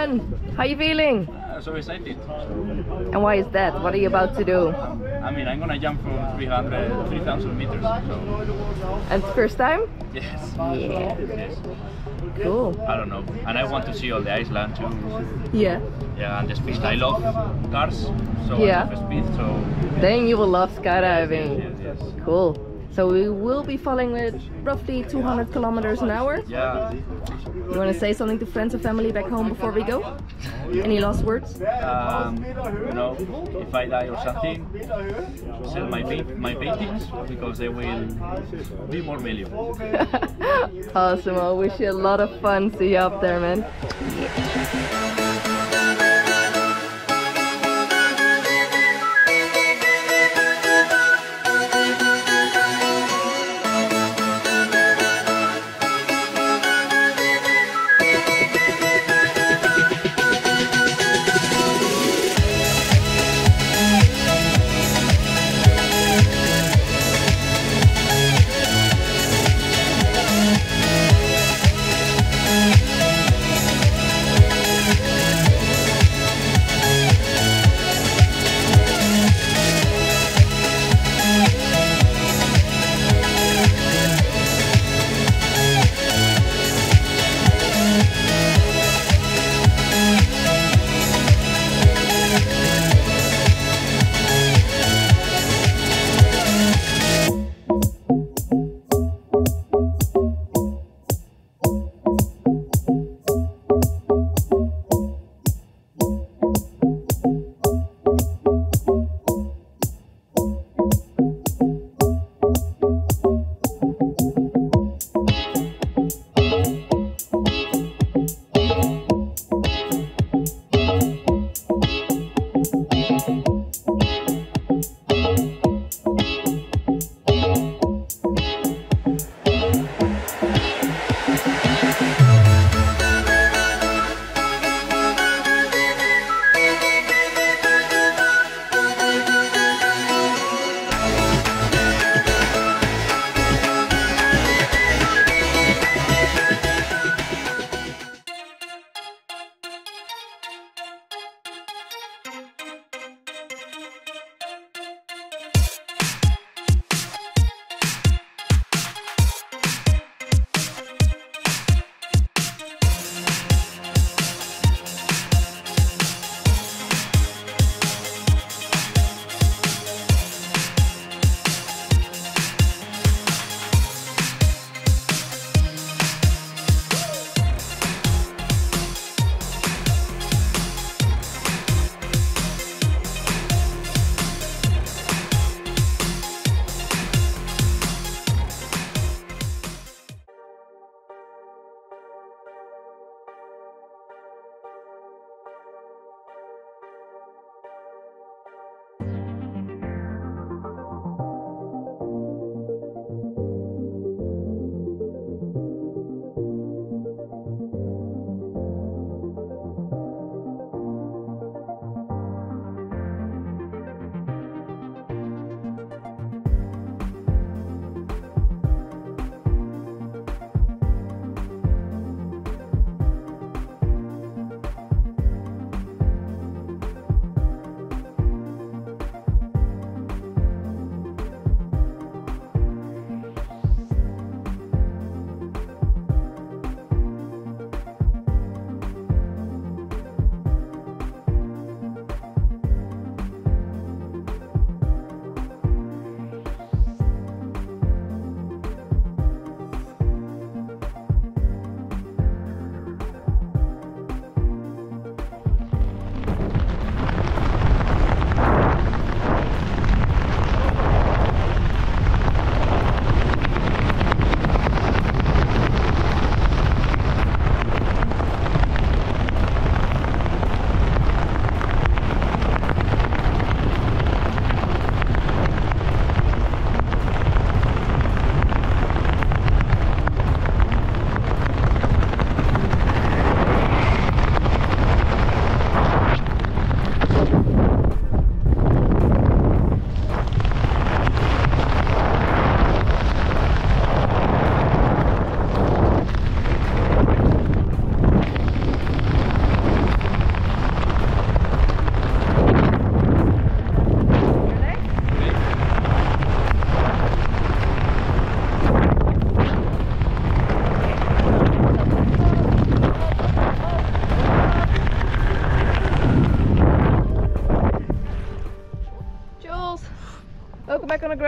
How are you feeling? Uh, so excited. And why is that? What are you about to do? I mean, I'm gonna jump from 300, 3,000 meters. So And first time? yes, Yeah. yes. Cool. I don't know, and I want to see all the Iceland too. Yeah. Yeah, and the speed. I love cars, so Yeah. I love speed. So Then you will love skydiving. yes, yes, yes. Cool. So we will be falling with roughly 200 kilometers an hour. Yeah. You want to say something to friends and family back home before we go? Any last words? Um, you know, if I die or something, sell my my paintings because they will be more valuable. awesome. I wish you a lot of fun. See you up there, man.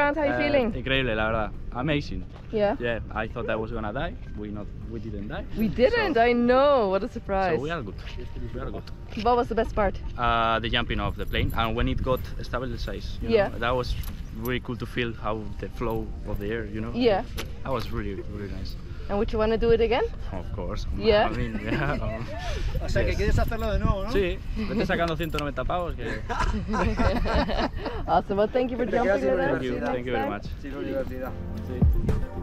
How are you Eh, feeling? Increíble, la verdad. Amazing. Yeah. Yeah, I thought I was gonna die. We not, we didn't die. We didn't. So, I know. What a surprise. so we are good. We are good. What was the best part? Uh, the jumping off the plane and when it got stabilized, you Yeah. know, that was really cool to feel how the flow of the air, you know. Yeah. That was really, really nice. And would you want to do it again? Of course. Yeah. I mean, yeah. um, O sea, que yes. quieres hacerlo de nuevo, ¿no? Sí, vete sacando 190 pavos que... awesome. Well, thank you for jumping with us. Thank you, See thank you very next much. Sí, la universidad. Sí.